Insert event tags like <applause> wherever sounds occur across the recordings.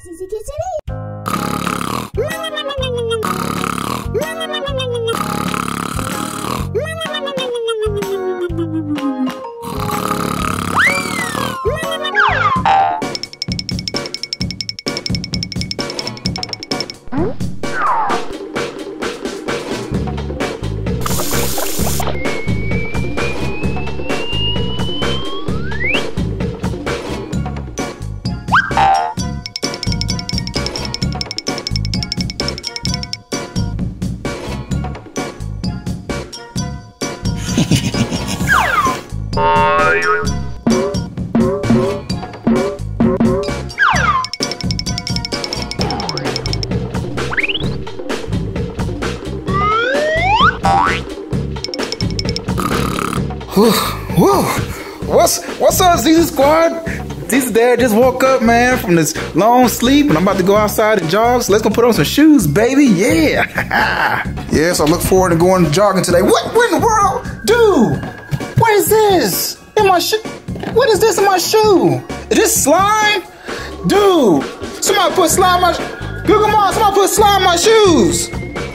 Sissy Kid ZZ Squad? ZZ Dad just woke up, man, from this long sleep, and I'm about to go outside and jog. So let's go put on some shoes, baby. Yeah, <laughs> yes. I look forward to going jogging today. What, what in the world, dude? What is this in my shoe? What is this in my shoe? Is this slime, dude? Somebody put slime in my Goo Goo Mom. Somebody put slime in my shoes.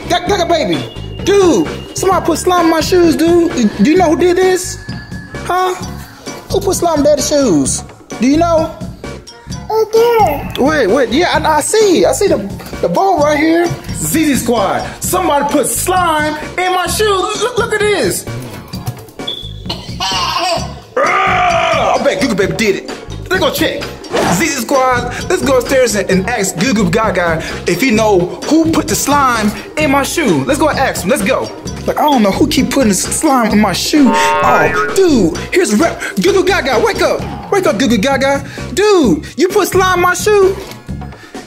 Got, got a baby, dude. Somebody put slime in my shoes, dude. Do you know who did this? Huh? Who put slime in daddy's shoes? Do you know? Oh, okay. Wait, wait, yeah, I, I see. I see the the bowl right here. ZZ Squad. Somebody put slime in my shoes. Look, look at this. I bet Google Baby did it. Let's go check. ZZ Squad, let's go upstairs and, and ask Goo Goo Gaga if he know who put the slime in my shoe. Let's go ask him. Let's go. Like, I don't know who keep putting slime in my shoe. Oh, dude, here's a rep. Goo Goo Gaga, wake up. Wake up, Goo Goo Gaga. Dude, you put slime in my shoe?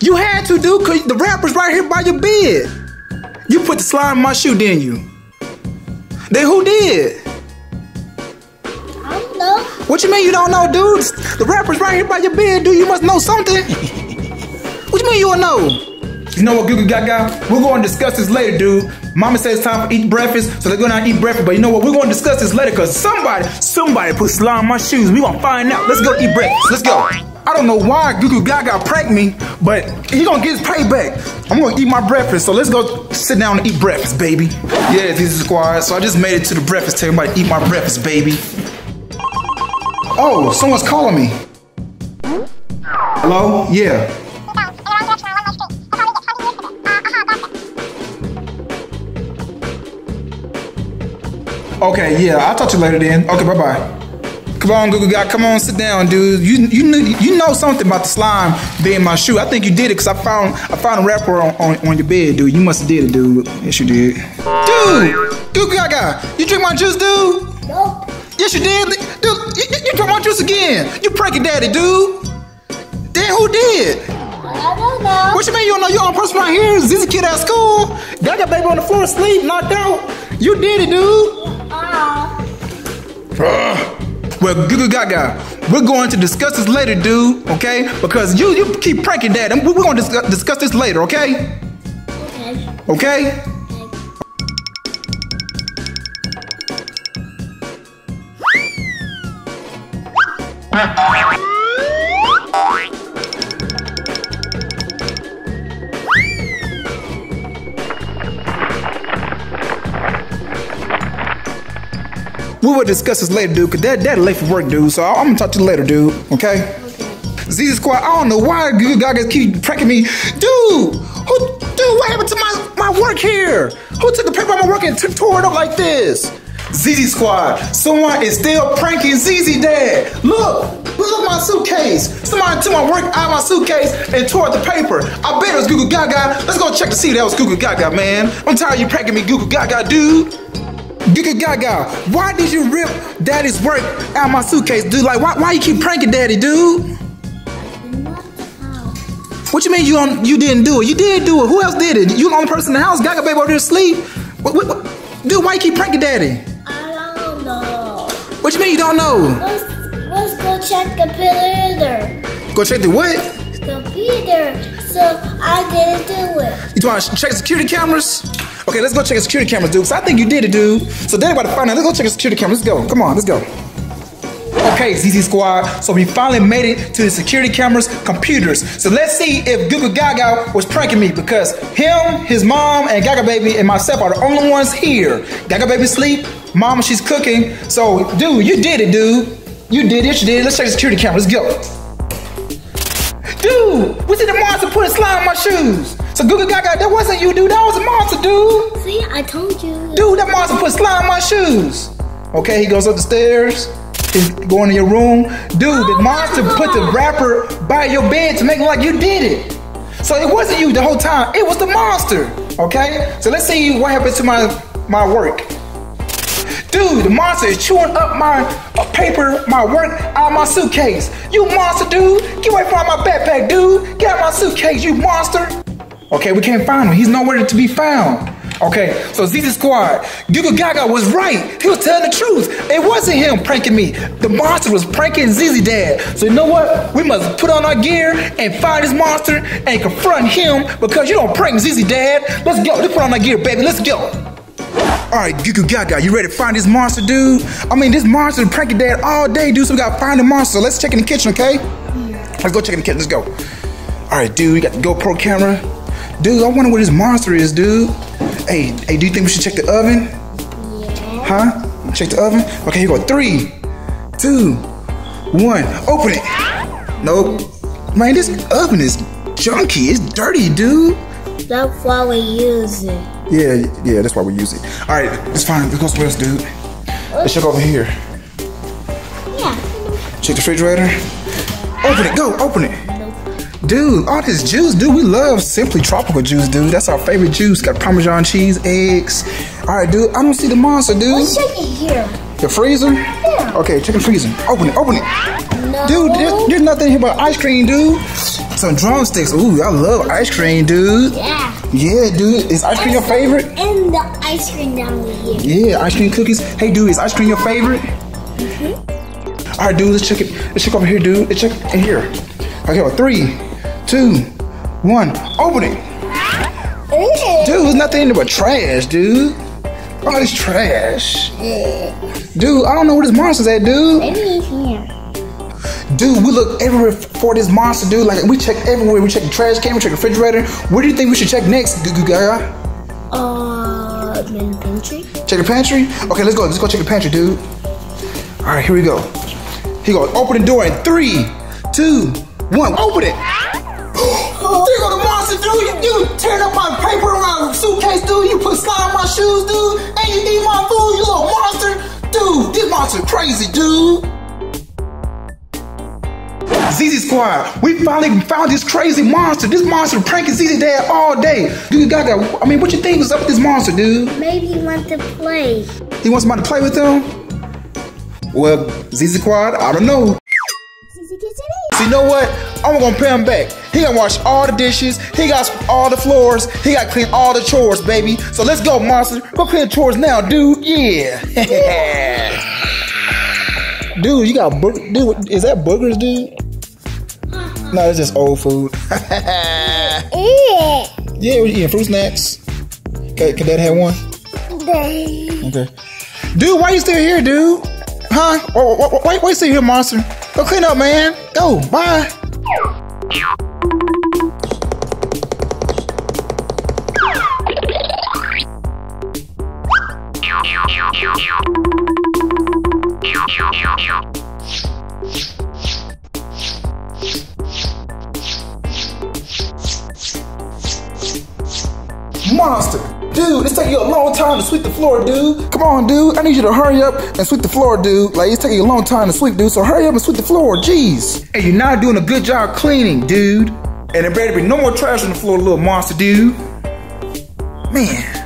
You had to, dude, because the rapper's right here by your bed. You put the slime in my shoe, didn't you? Then who did? I don't know. What you mean you don't know, dude? The rapper's right here by your bed, dude. You must know something. what you mean you don't know? You know what, Goo Goo Gaga? We're going to discuss this later, dude. Mama says it's time for eat breakfast, so they're going to eat breakfast. But you know what? We're going to discuss this later because somebody, somebody put slime in my shoes. we going to find out. Let's go eat breakfast. Let's go. I don't know why Goo Goo Gaga pranked me, but he gonna get his payback. I'm gonna eat my breakfast, so let's go sit down and eat breakfast, baby. Yeah, this is squad. So I just made it to the breakfast table. I'm about to eat my breakfast, baby. Oh, someone's calling me. Hello? Yeah. Okay, yeah, I'll talk to you later then. Okay, bye bye. Come on, Google guy, come on, sit down, dude. You you knew, you know something about the slime being in my shoe. I think you did it because I found I found a wrapper on, on, on your bed, dude. You must have did it, dude. Yes, you did. Dude, Goo Goo Gaga, you drink my juice, dude? Nope. Yes, you did. You, you, you drink my juice again. You pranking daddy, dude. Then who did? I don't know. What you mean you don't know your own person right here? ZZ kid at school? Got Gaga baby on the floor asleep, knocked out. You did it, dude. Ah. <sighs> Well, Goo Goo Gaga, we're going to discuss this later, dude. Okay? Because you you keep pranking dad, and we're going to discuss, discuss this later. Okay? Okay. Okay? We will discuss this later, dude, because dad, dad late for work, dude. So I'm gonna talk to you later, dude. Okay? ZZ Squad, I don't know why Goo Goo Gaga keep pranking me. Dude, who, dude, what happened to my, my work here? Who took the paper out of my work and tore it up like this? ZZ Squad, someone is still pranking ZZ Dad. Look, look at my suitcase. Somebody took my work out of my suitcase and tore up the paper. I bet it was Goo Goo Gaga. Let's go check to see if that was Goo Goo Gaga, man. I'm tired of you pranking me, Goo Goo Gaga, dude. Goo Goo Gaga, why did you rip Daddy's work out of my suitcase, dude? Like, why, why you keep pranking Daddy, dude? What you mean you on, you didn't do it? You did do it. Who else did it? You the only person in the house. Gaga baby over there asleep. What, what, what? Dude, why you keep pranking Daddy? I don't know. What you mean you don't know? Let's, let's go check the computer. Go check the what? Computer. So I didn't do it. You want to check security cameras? Okay, let's go check the security cameras, dude. So I think you did it, dude. So Daddy about to find out. Let's go check the security cameras. Let's go. Come on, let's go. Okay, ZZ Squad, so we finally made it to the security cameras, computers. So let's see if Goo Goo Gaga was pranking me because him, his mom, and Gaga Baby and myself are the only ones here. Gaga Baby sleep, mama she's cooking. So, dude, you did it, dude. You did it, you did it. Let's check the security camera, let's go. Dude, we see the monster put a slime on my shoes. So Google Goo Gaga, that wasn't you, dude. That was a monster, dude. See, I told you. Dude, that monster put slime on my shoes. Okay, he goes up the stairs. He's going to your room. Dude, the oh, monster put the wrapper by your bed to make it look like you did it. So it wasn't you the whole time. It was the monster. Okay? So let's see what happens to my my work. Dude, the monster is chewing up my uh, paper, my work out of my suitcase. You monster, dude. Get away from my backpack, dude. Get out my suitcase, you monster. Okay, we can't find him. He's nowhere to be found. Okay, so ZZ Squad, Goo Gaga was right. He was telling the truth. It wasn't him pranking me. The monster was pranking ZZ Dad. So you know what? We must put on our gear and find this monster and confront him because you don't prank ZZ Dad. Let's go. Let's put on our gear, baby. Let's go. All right, Goo Goo Gaga, you ready to find this monster, dude? I mean, this monster pranking dad all day, dude. So we gotta find the monster. Let's check in the kitchen, okay? Let's go check in the kitchen. Let's go. All right, dude. You got the GoPro camera, dude. I wonder where this monster is, dude. Hey, hey, do you think we should check the oven? Yeah. Huh? Check the oven. Okay, here you go. Three, two, one. Open it. Nope. Man, this oven is junky. It's dirty, dude. That's why we use it. Yeah, yeah, that's why we use it. All right, it's fine. Let's go somewhere else, dude. Let's check over here. Yeah. Check the refrigerator. Open it. Go. Open it. Dude, all this juice, dude. We love Simply Tropical juice, dude. That's our favorite juice. Got Parmesan cheese, eggs. All right, dude. I don't see the monster, dude. Let's check it here. The freezer? Yeah. Okay, check the freezer. Open it. Open it. No. Dude, there's, there's nothing here but ice cream, dude. Some drumsticks. Ooh, I love ice cream, dude. Yeah. Yeah, dude. Is ice cream your favorite? And the ice cream down here. Yeah, ice cream cookies. Hey, dude, is ice cream your favorite? Mhm. All right, dude. Let's check it. Let's check over here, dude. Let's check in here. Okay, well, three, two, one. Open it. Ew. Dude, there's nothing in there but trash, dude. All this trash. Yeah. Dude, I don't know where this monster's at, dude. Maybe it's here. Dude, we look everywhere for this monster, dude. Like, we check everywhere. We check the trash can, we check the refrigerator. Where do you think we should check next, Goo Goo Gaga? Uh, in the pantry. Check the pantry? Okay, let's go. Let's go check the pantry, dude. All right, here we go. Here we go. Open the door in three, two, one. Open it. <gasps> there go the monster, dude. You, you tearing up my paper around suitcase, dude. You put slime on my shoes, dude. And you eat my food, you little monster. Dude, this monster crazy, dude. ZZ Squad, we finally found this crazy monster. This monster pranking ZZ Dad all day. Dude, Gaga, I mean, what you think was up with this monster, dude? Maybe you want to play. He wants somebody to play with him? Well, ZZ Squad, I don't know. So you know what? I'm gonna pay him back. He gonna wash all the dishes. He got all the floors. He got clean all the chores, baby. So let's go, monster. Go clean the chores now, dude. Yeah. <laughs> dude, you got burger. Dude, is that burgers, dude? No, it's just old food. <laughs> yeah, Yeah. we eating fruit snacks. Okay, can Dad have one? Okay. Dude, why you still here, dude? Huh? Why, why, why you still here, monster? Go clean up, man. Go. Bye. To sweep the floor, dude. Come on, dude. I need you to hurry up and sweep the floor, dude. Like, it's taking you a long time to sweep, dude. So hurry up and sweep the floor. Jeez. Hey, you're not doing a good job cleaning, dude. And there better be no more trash on the floor, little monster, dude. Man.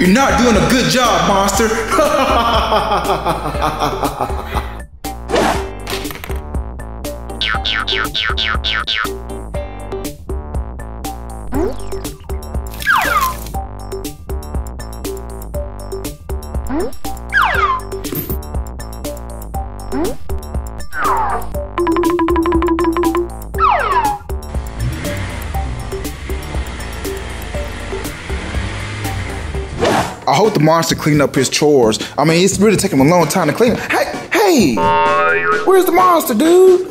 You're not doing a good job, monster. <laughs> hope the monster cleaned up his chores. I mean, it's really taking him a long time to clean. Hey, hey, where's the monster, dude?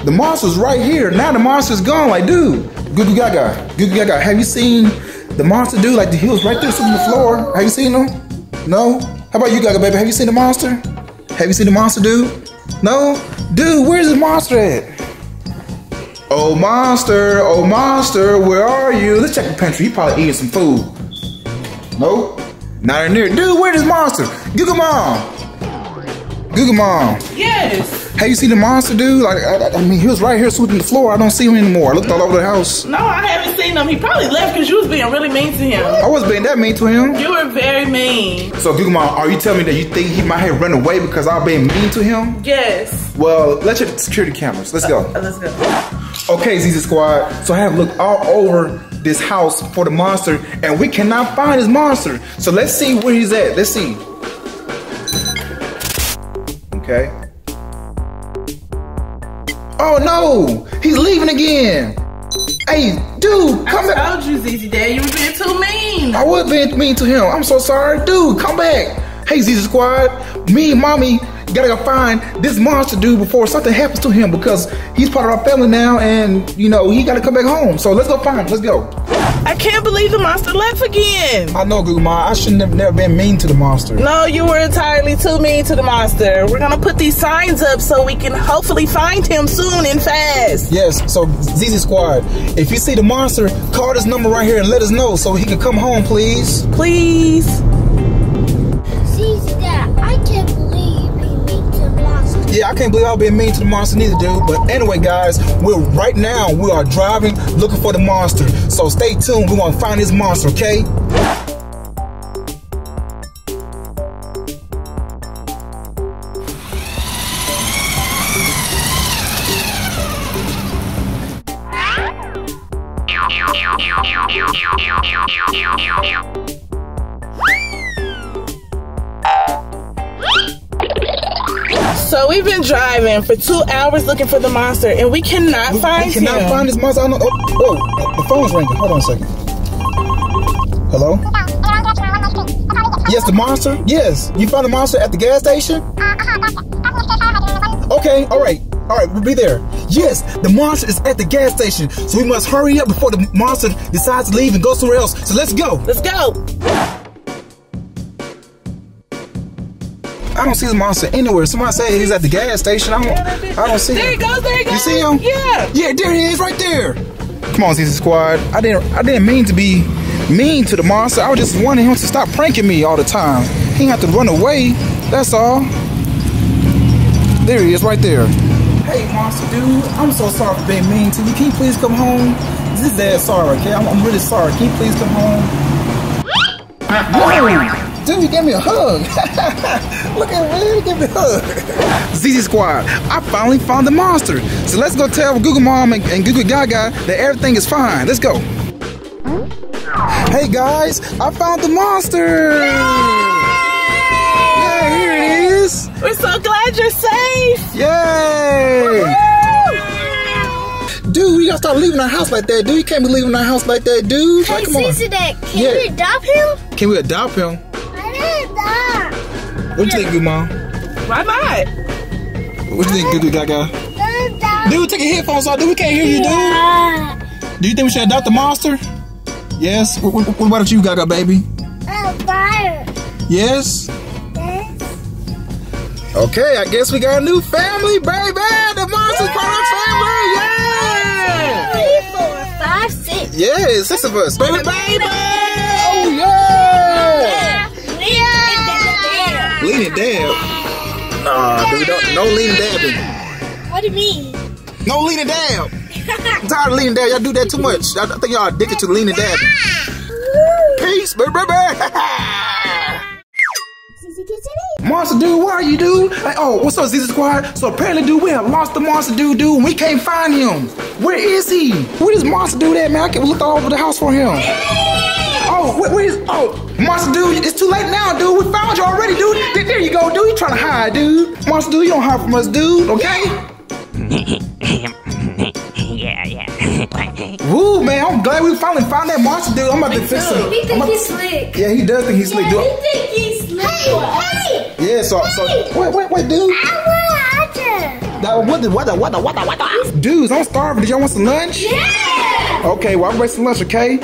The monster's right here. Now the monster's gone. Like, dude, Goo Goo Gaga, Goo Goo Gaga. Have you seen the monster, dude? Like, he was right there sitting on the floor. Have you seen him? No. How about you, Gaga, baby? Have you seen the monster? Have you seen the monster, dude? No, dude. Where's the monster at? Oh, monster! Oh, monster! Where are you? Let's check the pantry. He probably eating some food. Nope. Not in there. Dude, where's this monster? Goo Goo Mom! Goo Goo Mom! Yes. Have you seen the monster, dude? Like, I, I mean, he was right here sweeping the floor. I don't see him anymore. I looked all over the house. No, I haven't seen him. He probably left because you was being really mean to him. I wasn't being that mean to him. You were very mean. So, Goo Goo Mom, are you telling me that you think he might have run away because I've been mean to him? Yes. Well, let's check the security cameras. Let's go. Uh, let's go. Okay, ZZ Squad. So I have looked all over this house for the monster, and we cannot find this monster. So let's see where he's at. Let's see. Okay. Oh no! He's leaving again. Hey, dude, come back! I told you, ZZ Dad, you were being too mean. I was being mean to him. I'm so sorry, dude. Come back. Hey, ZZ Squad. Me and mommy gotta go find this monster dude before something happens to him because he's part of our family now, and you know he gotta come back home. So let's go find him. Let's go. I can't believe the monster left again. I know, Goo Goo Ma. I shouldn't have never been mean to the monster. No, you were entirely too mean to the monster. We're gonna put these signs up so we can hopefully find him soon and fast. Yes. So ZZ Squad, if you see the monster, call this number right here and let us know so he can come home, please. Please. Yeah, I can't believe I've been mean to the monster neither, dude. But anyway, guys, we're right now we are driving looking for the monster. So stay tuned. We're gonna find this monster, okay? For two hours looking for the monster, and we cannot We, find we cannot him. find this monster. I don't know. Oh, whoa, the phone's ringing. Hold on a second. Hello? Yes, the monster? Yes. You found the monster at the gas station? Okay, all right. All right, we'll be there. Yes, the monster is at the gas station. So we must hurry up before the monster decides to leave and go somewhere else. So let's go. Let's go. I don't see the monster anywhere. Somebody say he's at the gas station. I don't, I don't see There he him. goes. There he goes. You see him? Yeah. Yeah, there he is, right there. Come on, ZZ Squad. I didn't, I didn't mean to be mean to the monster. I was just wanting him to stop pranking me all the time. He didn't have to run away. That's all. There he is, right there. Hey, monster dude. I'm so sorry for being mean to you. Can you please come home? This is that sorry, okay? I'm, I'm really sorry. Can you please come home? Whoa! Gave me a hug. <laughs> Look at me, give me a hug. <laughs> ZZ Squad, I finally found the monster. So let's go tell Goo Goo Mom and, and Goo Goo Gaga that everything is fine. Let's go. Hey guys, I found the monster. Yeah, here it is. We're so glad you're safe. Yay! Dude, we gotta start leaving our house like that, dude. You can't be leaving our house like that, dude. Hey, Like, come on. see that? Can Yeah. we adopt him? Can we adopt him? I didn't. What you think, Goo Goo Mom? Why not? What you think, Goo Goo Gaga? Adopt. Dude, take your headphones off, dude. We can't hear you, dude. Do you think we should adopt the monster? Yes. What, what, what about you, Gaga, baby? I'm fire. Yes. Yes. Okay, I guess we got a new family, baby. The monster's part of our family. Yeah. Three, four, five, six. Yeah, six of us. Baby, baby. Oh, Yeah. Lean and dab. Nah, dude, don't, no lean and dabbing. What do you mean? No lean and dab. I'm tired of lean and dab. Y'all do that too much. I I think y'all addicted to lean and dabbing. Peace, baby, baby. <laughs> Monster dude, where are you, dude? Like, oh, what's up, ZZ Squad? So apparently, dude, we have lost the monster dude, dude, and we can't find him. Where is he? Where is monster dude at, man? I can look all over the house for him. Oh, where, where is? Oh, monster dude, it's too late now, dude. We found you already, dude. There, there you go, dude. You trying to hide, dude? Monster dude, you don't hide from us, dude. Okay? <laughs> yeah, yeah. <laughs> Woo, man, I'm glad we finally found that monster dude. I'm about to fix him. He I'm think he's slick. Yeah, he does think he's slick, Yeah, dude. he think he's slick. Hey, hey, Yeah, so, so, wait, wait, wait, dude. That, what the, what the, what the, what the, what the? Dudes, I'm starving. Did y'all want some lunch? Yeah! Okay, well, I'm ready some lunch, okay?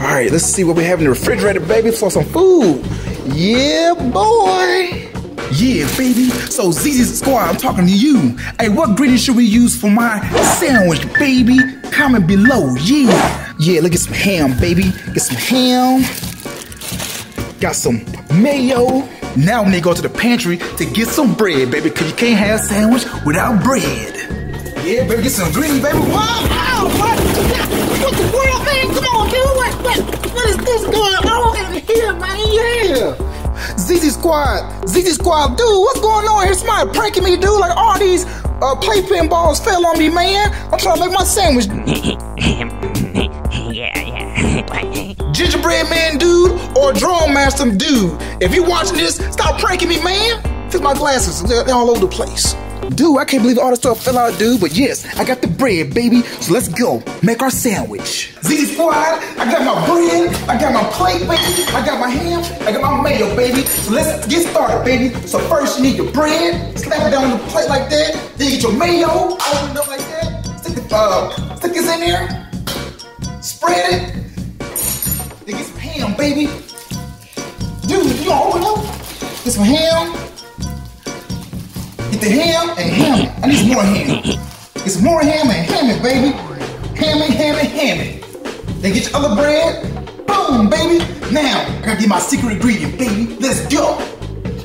All right, let's see what we have in the refrigerator, baby, for some food. Yeah, boy. Yeah, baby. So, ZZ Squad, I'm talking to you. Hey, what ingredients should we use for my sandwich, baby? Comment below. Yeah. Yeah, look at some ham, baby. Get some ham. Got some mayo. Now we need to go to the pantry to get some bread, baby, because you can't have a sandwich without bread. Yeah, baby, get some ingredients, baby. <laughs> What? The What, what, what is this going on in here, man? Yeah. ZZ Squad, ZZ Squad, dude, what's going on here? Somebody pranking me, dude. Like all these uh, playpen balls fell on me, man. I'm trying to make my sandwich. <laughs> yeah, yeah. Gingerbread man dude or drum master dude. If you're watching this, stop pranking me, man. Fix my glasses. They're, they're all over the place. Dude, I can't believe all this stuff fell out, dude. But yes, I got the bread, baby. So let's go make our sandwich. ZZ Squad, I got my bread, I got my plate, baby. I got my ham, I got my mayo, baby. So let's get started, baby. So first you need your bread, slap it down on the plate like that. Then you get your mayo, open it up like that. Stick the uh, stick this in there. Spread it. Then get some ham, baby. Dude, you gonna open up? Get some ham. Get the ham and ham it. I need some more ham. Get some more ham and ham it, baby. Ham it, ham it, ham it. Then get your other bread. Boom, baby. Now, I gotta get my secret ingredient, baby. Let's go.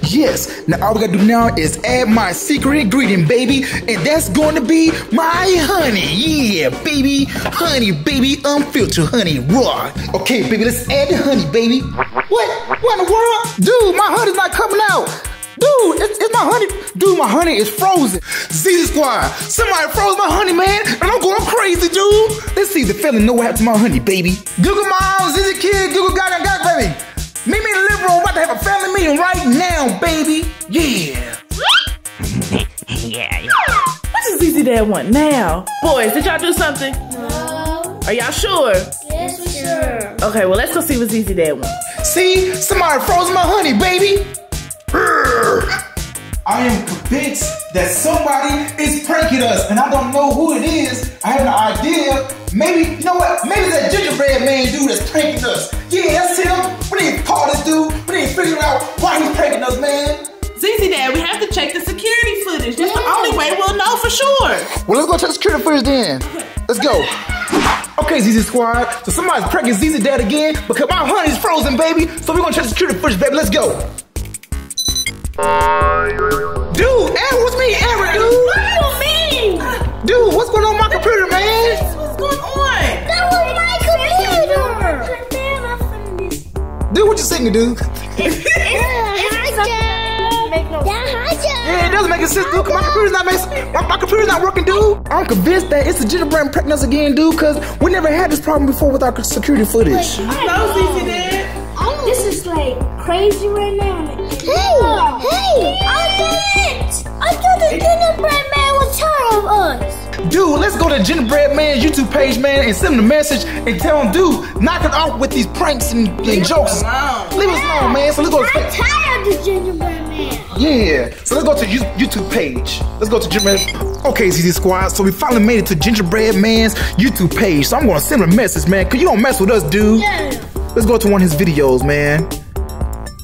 Yes, now all we gotta do now is add my secret ingredient, baby, and that's to be my honey. Yeah, baby, honey, baby, unfiltered honey, raw. Okay, baby, let's add the honey, baby. What? What in the world? Dude, my honey's not coming out. Dude, it's, it's my honey. Dude, my honey is frozen. ZZ Squad, somebody froze my honey, man, and I'm going crazy, dude. Let's see the fella know what happened to my honey, baby. Goo Goo Mom, ZZ Kid, Goo Goo Gaga Gaga, baby. Meet me in the living room, about to have a family meeting right now, baby. Yeah. <laughs> yeah, yeah. What does ZZ Dad want now? Boys, did y'all do something? No. Are y'all sure? Yes, for sure. Okay, well, let's go see what ZZ Dad wants. See, somebody froze my honey, baby. I am convinced that somebody is pranking us, and I don't know who it is. I have no idea. Maybe, you know what? Maybe that gingerbread man dude that's pranking us. Yeah, that's him. We need to call this dude. We need to figure out why he's pranking us, man. ZZ Dad, we have to check the security footage. That's the only way we'll know for sure. Well, let's go check the security footage then. Let's go. Okay, ZZ Squad. So somebody's pranking ZZ Dad again because my honey's frozen, baby. So we're gonna check the security footage, baby. Let's go. Dude, Aaron, what's me, Aaron, dude? What do you mean? Dude, what's going on with my computer, man? What's going on? That was my computer. Dude, what you singing, dude? Yeah, it doesn't make sense, dude. 'cause My computer's not making, my, my computer's not working, dude. I'm convinced that it's the gingerbread pranking us again, dude, because we never had this problem before with our security footage. Hello, ZZ Dad. This is like crazy right now. Hey, hey! I did it! I thought the gingerbread man was tired of us. Dude, let's go to Gingerbread Man's YouTube page, man, and send him a message and tell him, dude, knock it off with these pranks and, and jokes. alone. Leave us alone, man. So let's go. I'm tired of the gingerbread man. Yeah. So let's go to You- YouTube page. Let's go to Gingerbread. Okay, ZZ Squad. So we finally made it to Gingerbread Man's YouTube page. So I'm gonna send him a message, man. Cause you don't mess with us, dude. Yeah. Let's go to one of his videos, man.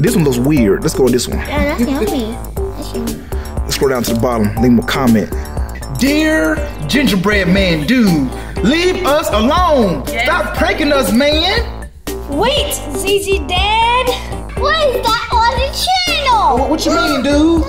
This one looks weird. Let's go with this one. Yeah, that's yummy. That's yummy. Let's scroll down to the bottom. Leave him a comment. Dear Gingerbread Man, dude, leave us alone. Stop pranking us, man. Wait, ZZ Dad. Why is that on the channel? What, what you mean, dude?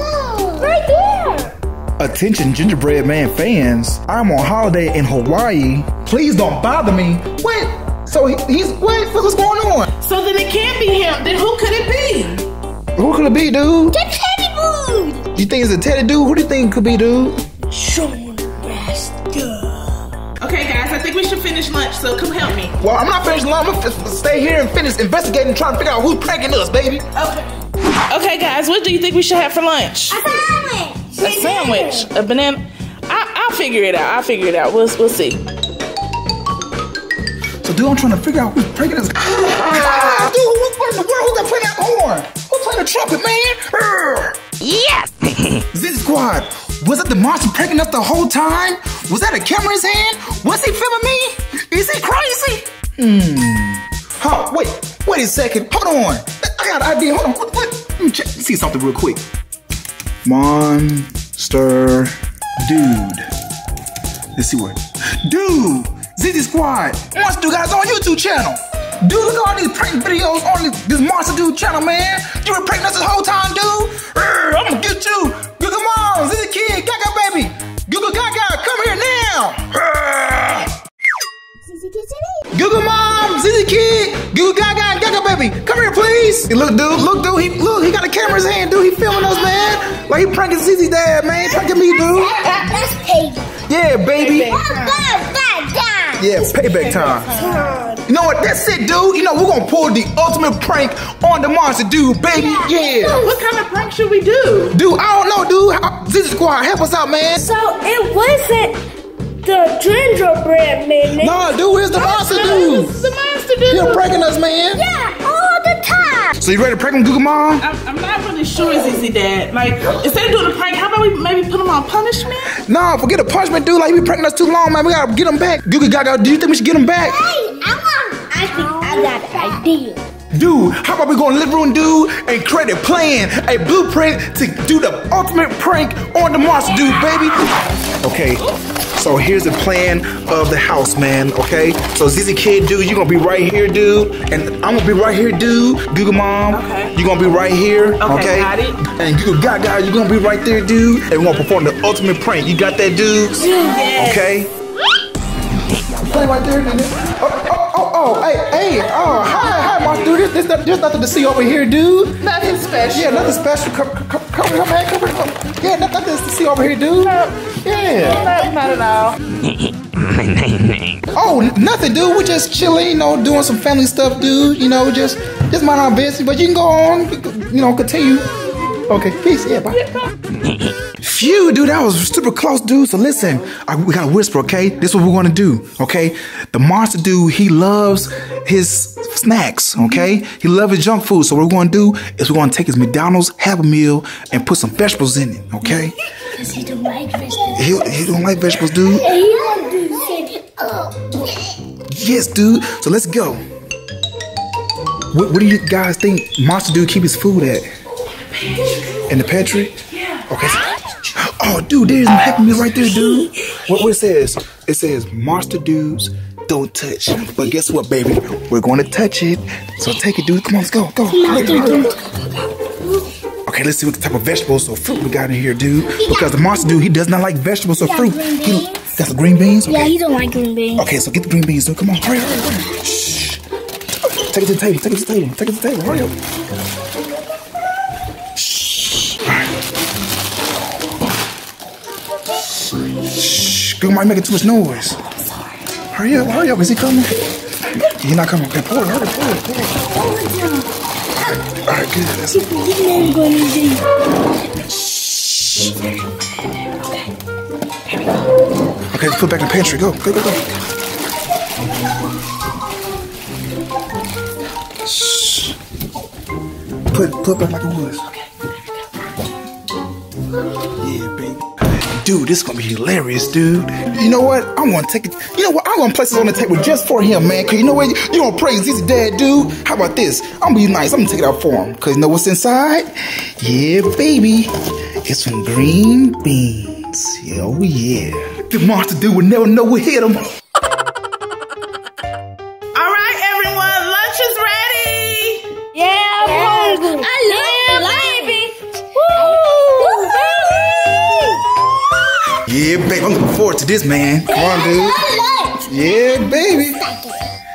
Right there. Attention, Gingerbread Man fans. I'm on holiday in Hawaii. Please don't bother me. What? So he, he's what? What's going on? So then it can't be him. Then who could it be? Who could it be, dude? The teddy food. You think it's a Teddy dude? Who do you think it could be, dude? Sean Master. Okay, guys, I think we should finish lunch. So come help me. Well, I'm not finished long. I'm gonna stay here and finish investigating, trying to figure out who's pranking us, baby. Okay. Okay, guys, what do you think we should have for lunch? A sandwich. A sandwich, a banana. I, I'll figure it out. I'll figure it out. We'll, we'll see. So, dude, I'm trying to figure out who's pranking us. <laughs> Who's that playing that horn? Who's playing the trumpet, man. Urgh. Yes. ZZ Squad, was it the monster pranking us the whole time? Was that a camera in his hand? Was he filming me? Is he crazy? Hmm. Oh, wait, wait a second. Hold on. I got an idea. Hold on. What, what? Let me check, see something real quick. Monster dude. Let's see what. Dude, ZZ Squad, Monster Dude got his own YouTube channel. Dude, look at all these prank videos on this, this Monster Dude channel, man. You were pranking us this whole time, dude. Urgh, I'm gonna get you. Goo Goo Mom, ZZ Kid, Gaga Baby. Goo Goo Gaga, come here now. Urgh. Goo Goo Mom, ZZ Kid, Goo Goo Gaga, Gaga Baby, come here, please. Hey, look, dude, look, dude, he look, he got a camera in his hand, dude. He filming us, man. Like he pranking Zizzy's dad, man. Pranking me, dude. That's payback. Yeah, baby. Payback. Yeah, payback time. You know what? That's it, dude. You know, we're gonna pull the ultimate prank on the monster dude, baby. Yeah. What kind of prank should we do? Dude, I don't know, dude. How- ZZ Squad, help us out, man. So it wasn't the gingerbread man. Nah, dude, it's the monster dude. The monster dude. You're pranking us, man. Yeah, all the time. So you ready to prank him, Goo Goo Mom? I'm, I'm not really sure, ZZ Dad. Like, instead of doing a prank, how about we maybe put him on punishment? Nah, forget the punishment, dude. Like, you been pranking us too long, man. We gotta get him back. Goo Goo Gaga, do you think we should get him back? Hey, I want. I think got an idea. Dude, how about we go in the living room, dude, and create a plan, a blueprint to do the ultimate prank on the monster dude, baby? Okay, so here's the plan of the house, man, okay? So ZZ Kid, dude, you're gonna be right here, dude, and I'm gonna be right here, dude. Goo Goo Mom, Okay. you're gonna be right here, okay? Okay, got it. And Goo Goo Gaga, you're gonna be right there, dude, and we're gonna perform the ultimate prank. You got that, dude? Okay? Play right there, nigga. Oh, oh, hey, hey, oh, hi, hi, Monster Dude. There's, there's, no- there's nothing to see over here, dude. Nothing special. Yeah, nothing special. Come, come, come, come, come, man, come, come. Yeah, nothing, nothing to see over here, dude. Yeah. Not, not at all. <laughs> Oh, nothing, dude. We're just chilling, you know, doing some family stuff, dude. You know, just, just mind our business. But you can go on, you know, continue. Okay, peace. Yeah, bye. <laughs> Phew, dude, that was super close, dude. So listen, I, we gotta whisper, okay? This is what we're gonna do, okay? The monster dude, he loves his snacks, okay? He loves his junk food. So what we're gonna do is we're gonna take his McDonald's Happy Meal and put some vegetables in it, okay? Cause he don't like vegetables. He, he don't like vegetables, dude. And he don't do shit. Oh. Yes, dude. So let's go. What, what do you guys think Monster Dude keep his food at? In the pantry? Yeah. Okay. Oh, dude, there's my Happy Meal right there, dude. What, what it says? It says Monster Dudes don't touch. But guess what, baby? We're going to touch it. So take it, dude. Come on, let's go. Go. Okay, let's see what type of vegetables or fruit we got in here, dude. Because the monster dude, he does not like vegetables or fruit. He got some green beans. Yeah, he don't like green beans. Okay, so get the green beans, dude. Come on, hurry, hurry. Shh. Take it to the table. Take it to the table. Take it to the table. Hurry up. Shh. Google might making too much noise. Hurry up, hurry up. Is he coming? He's not coming. Okay, it, hurry, it, pour it. All right, good. That's He's never going to do. Okay, let's put it back in the pantry. Go, go, go, go. Shh. Put, put it back like it was. Baby. Dude, this is gonna be hilarious, dude. You know what? I'm gonna take it. You know what? I'm gonna place this on the table just for him, man. Cause you know what? You gonna praise his dad, dude. How about this? I'm gonna be nice. I'm gonna take it out for him. Cause you know what's inside? Yeah, baby. It's some green beans. Oh yeah. The monster dude would never know what hit him. Yeah, baby. I'm looking forward to this, man. Come on, dude. Yeah, baby.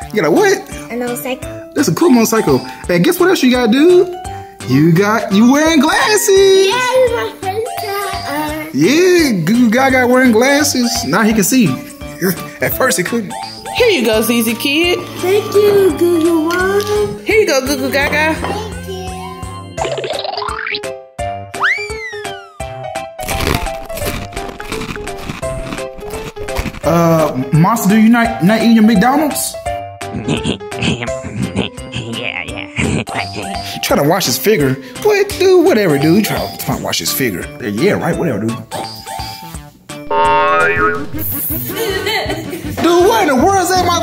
You got a what? love. And I was That's a cool motorcycle. Hey, guess what else you got, dude? You got you wearing glasses. yeah, it's my first time. Yeah, Goo Gaga wearing glasses. Now he can see. <laughs> At first he couldn't. Here you go, ZZ Kid. Thank you, Google One. Here you go, Goo Goo Gaga. Monster, do you not not eating your McDonald's? <laughs> yeah, yeah. Trying to watch his figure. What, dude? Whatever, dude. Trying to watch his figure. Yeah, right. Whatever, dude. <laughs> Dude, what in the world is that my...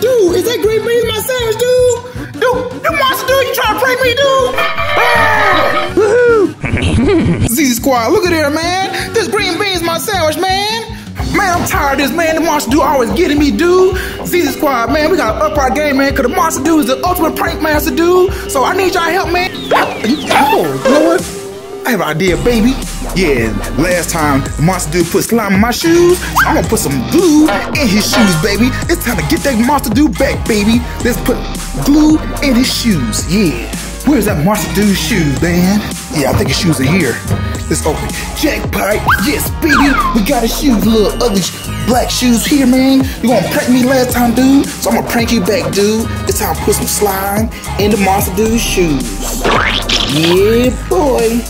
Dude, is that green beans my sandwich, dude? Dude, you monster dude, you trying to prank me, dude? Ah! Woohoo! ZZ Squad, look at there, man. This green beans my sandwich, man. Man, I'm tired of this, man. The monster dude always getting me, dude. ZZ Squad, man, we gotta up our game, man, because the monster dude is the ultimate prank master, dude. So I need y'all help, man. Oh, you know what? I have an idea, baby. Yeah, last time the monster dude put slime in my shoes, I'm gonna put some glue in his shoes, baby. It's time to get that monster dude back, baby. Let's put glue in his shoes. Yeah. Where's that monster dude's shoes, man? Yeah, I think his shoes are here. Let's open. Jackpot. Yes, baby. We got his shoes, little ugly black shoes here, man. You gonna prank me last time, dude? So I'm gonna prank you back, dude. It's time put some slime in the monster dude's shoes. Yeah, boy.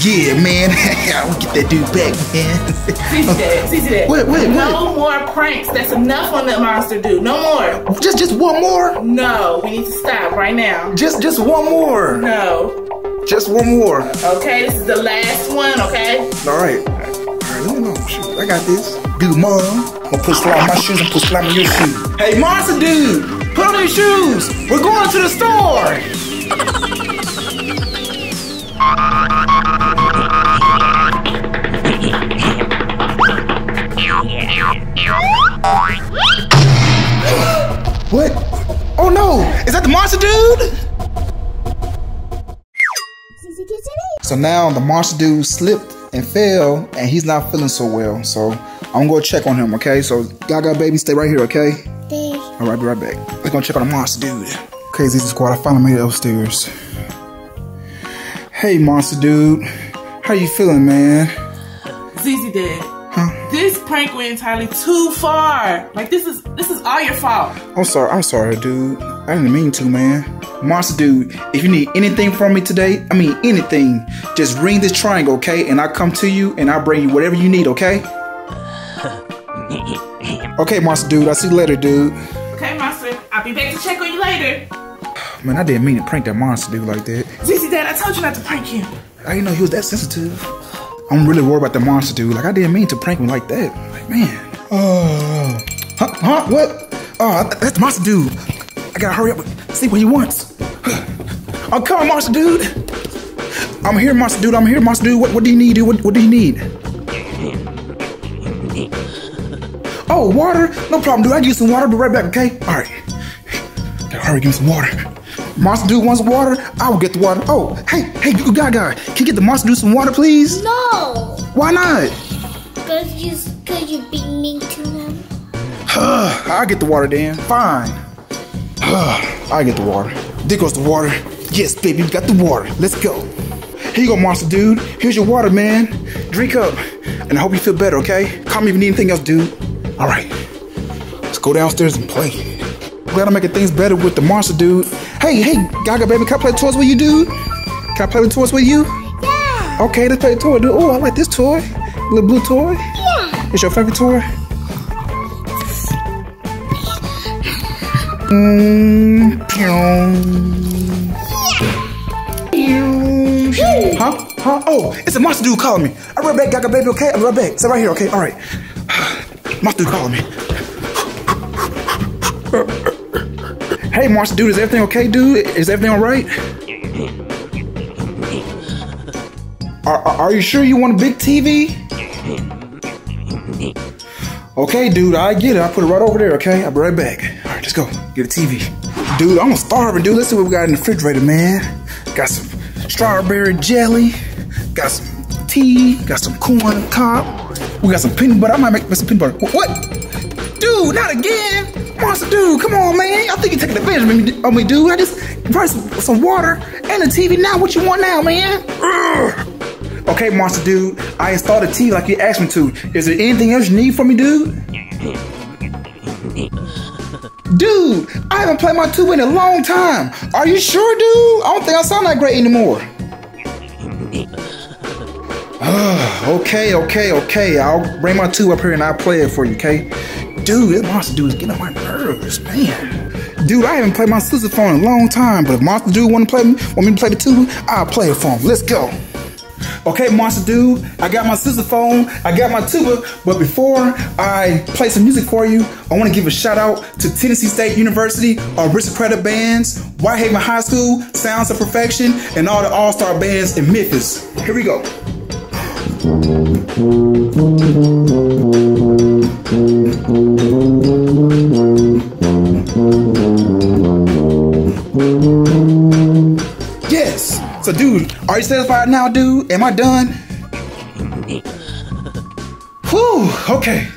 Yeah, man. <laughs> I'm gonna get that dude back, man. See that? See that? Wait, wait, No more pranks. That's enough on that monster dude. No more. Just, just one more. No, we need to stop right now. Just, just one more. No. Just one more. Okay, this is the last one. Okay. All right. All right, let me know. Shoot, I got this. Dude, mom. I'm gonna put slime in my shoes and put slime in your shoes. Hey, monster dude, put on your shoes. We're going to the store. What? Oh no! Is that the monster dude? So now the monster dude slipped and fell, and he's not feeling so well. So I'm gonna go check on him, okay? So Gaga baby, stay right here, okay? All right, be right back. Let's go check on the monster dude. Okay, ZZ Squad, I finally made it upstairs. Hey, monster dude, how you feeling, man? ZZ Dad. This prank went entirely too far. Like this is this is all your fault. I'm sorry, I'm sorry, dude. I didn't mean to, man. Monster dude, if you need anything from me today, I mean anything, just ring this triangle, okay? And I'll come to you and I'll bring you whatever you need, okay? <laughs> Okay, monster dude, I'll see you later, dude. Okay, monster. I'll be back to check on you later. <sighs> Man, I didn't mean to prank that monster dude like that. ZZ Dad, I told you not to prank him. I didn't know he was that sensitive. I'm really worried about the monster dude. Like I didn't mean to prank him like that. Like man. Oh. Huh? Huh? What? Oh, that's the monster dude. I gotta hurry up see what he wants. <sighs> Oh, I'm coming, monster dude. I'm here, monster dude. I'm here, monster dude. What, what do you need, dude? What, what do you need? Oh, water? No problem, dude. I you some water. I'll be right back, okay? All right. Gotta hurry, give me some water. Monster dude wants water. I will get the water. Oh, hey, hey, guy. Can you get the monster dude some water, please? No, Why not? cause you, cause you beat me to them. <sighs> I'll get the water then. Fine. <sighs> I get the water. There goes the water. Yes, baby, we got the water. Let's go. Here you go, monster dude. Here's your water, man. Drink up. And I hope you feel better, okay? Call me if you need anything else, dude. All right. Let's go downstairs and play. Glad I'm making things better with the monster dude. Hey, hey, Gaga, baby, can I play toys with you, dude? Can I play with toys with you? Yeah, Okay, let's play the toy, dude. Oh, I like this toy. Little blue toy. yeah. It's your favorite toy? Mm, pew. Pew. Huh? Huh? Oh, it's a monster dude calling me. I'll right back, Gaga baby, okay? I'll right back. Stay right here, okay? All right. <sighs> Monster dude calling me. Hey, monster dude, is everything okay, dude? Is everything all right? Are, are, you sure you want a big TV? Okay, dude, I get it. I put it right over there, okay? I'll be right back. All right, let's go. Get a TV. Dude, I'm starving, dude. Let's see what we got in the refrigerator, man. Got some strawberry jelly. Got some tea. Got some corn on top. We got some peanut butter. I might make some peanut butter. What? Dude, not again. Monster dude, come on, man. I think you're taking advantage of me, of me dude. I just brought some, water and a TV. Now, what you want now, man? Ugh. Okay, monster dude, I installed the TV like you asked me to. Is there anything else you need from me, dude? Dude, I haven't played my tuba in a long time. Are you sure, dude? I don't think I sound that great anymore. <sighs> okay, okay, okay. I'll bring my tuba up here and I'll play it for you, okay? Dude, that monster dude is getting on my nerves, man. Dude, I haven't played my sousaphone in a long time, but if Monster Dude want to play me, want me to play the tuba, I'll play it for him. Let's go. Okay, Monster Dude, I got my sousaphone, I got my tuba, but before I play some music for you, I want to give a shout out to Tennessee State University, Aristocrat of Bands, Whitehaven High School, Sounds of Perfection, and all the all-star bands in Memphis. Here we go. Yes. So, dude, are you satisfied now, dude? Am I done? Whew. Okay.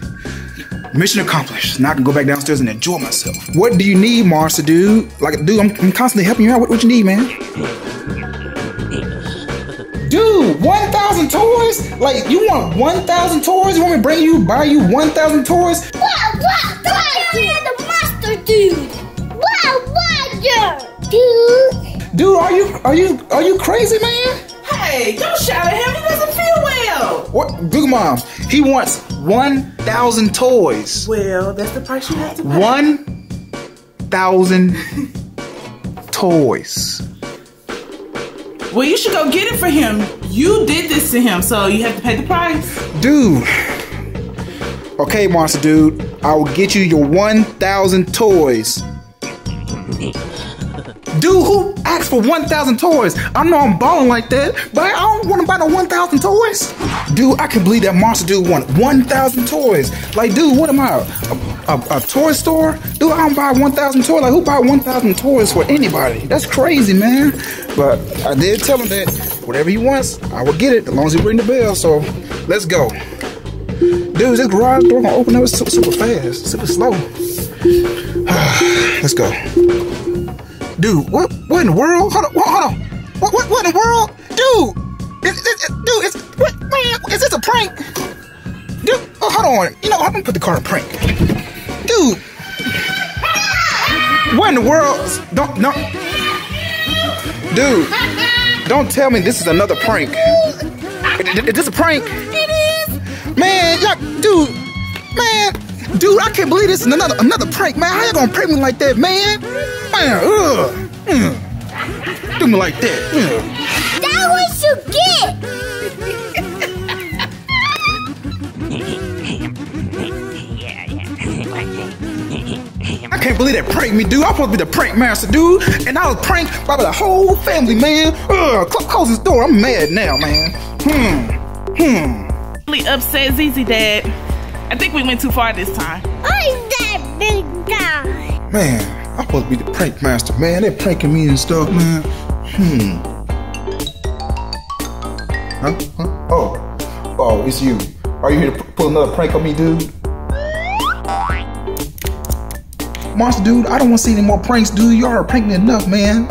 Mission accomplished. Now I can go back downstairs and enjoy myself. What do you need, Monster, dude? Like, dude, I'm, I'm constantly helping you out. What, what you need, man? Dude, 1,000 toys? Like, you want 1,000 toys? You want me to bring you, buy you 1,000 toys? Wow, wow, wow, the monster dude. Wow, wow, dude. Dude, are you, are you, are you crazy, man? Hey, don't shout at him. He doesn't feel well. What? Goo Goo Moms, he wants 1,000 toys. Well, that's the price you have to pay. 1,000 <laughs> toys. Well, you should go get it for him. You did this to him, so you have to pay the price. Dude. Okay, Monster Dude, I will get you your 1,000 toys. Dude, who asked for 1,000 toys? I know I'm balling like that, but I don't want to buy no 1,000 toys. Dude, I can believe that Monster Dude wanted 1,000 toys. Like, dude, what am I? A, a, a toy store? Dude, I don't buy 1,000 toys. Like, who buy 1,000 toys for anybody? That's crazy, man. But I did tell him that whatever he wants, I will get it as long as he ring the bell. So, let's go. Dude, this garage door gonna open up super, super fast, super slow. <sighs> let's go. Dude, what what in the world? Hold on, hold on. What what, what in the world? Dude! It, it, it, dude, it's what man, is this a prank? Dude, oh, hold on. You know, I'm gonna put the car in prank. What in the world? Don't no Dude, don't tell me this is another prank. Is, is this a prank? It is. Man, y'all, dude, man, dude, I can't believe this is another another prank, man. How you gonna prank me like that, man? Man, ugh, mm. do me like that. ugh. That was you get. Can't believe that prank me, dude. I'm supposed to be the prank master, dude, and I was pranked by the whole family, man. Ugh, cl- close this door. I'm mad now, man. Hmm, hmm. Really upset ZZ Dad. I think we went too far this time. I'm that big guy. Man, I'm supposed to be the prank master, man. They're pranking me and stuff, man. Hmm. Huh? huh? Oh. Oh, it's you. Are you here to p- pull another prank on me, dude? Monster dude, I don't want to see any more pranks, dude. You already pranked me enough, man.